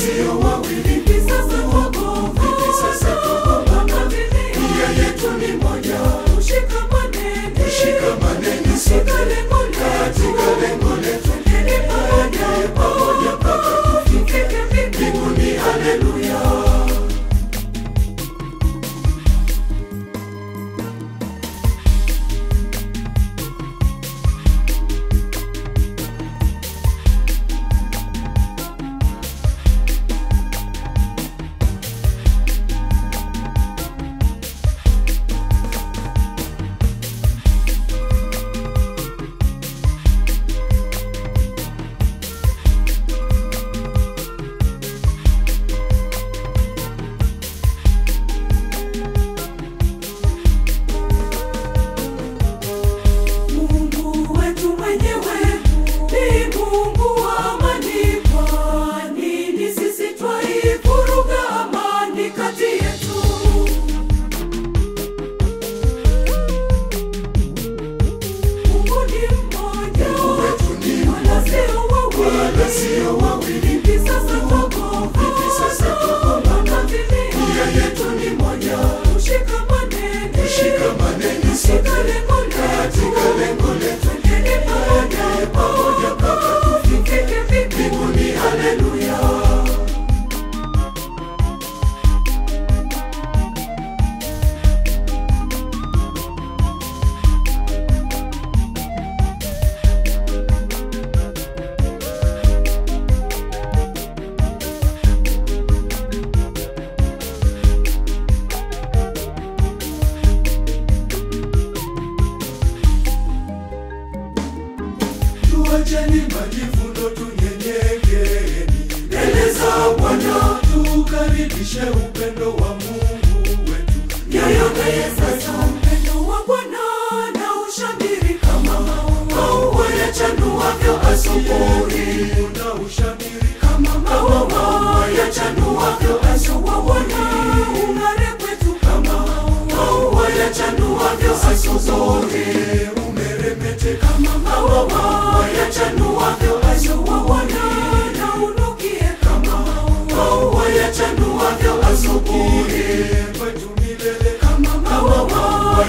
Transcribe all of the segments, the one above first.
see your wacheni majivuno tunyenyekeni mbele za Bwana, tukaribishe upendo wa Mungu wetu. Nyoyote sasa. Upendo wa Bwana na ushamiri kama maua. Yachanua vyo asubuhi. asubuhi milele kama maua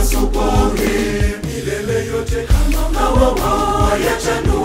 asubuhi milele yote kama maua yachanuavyo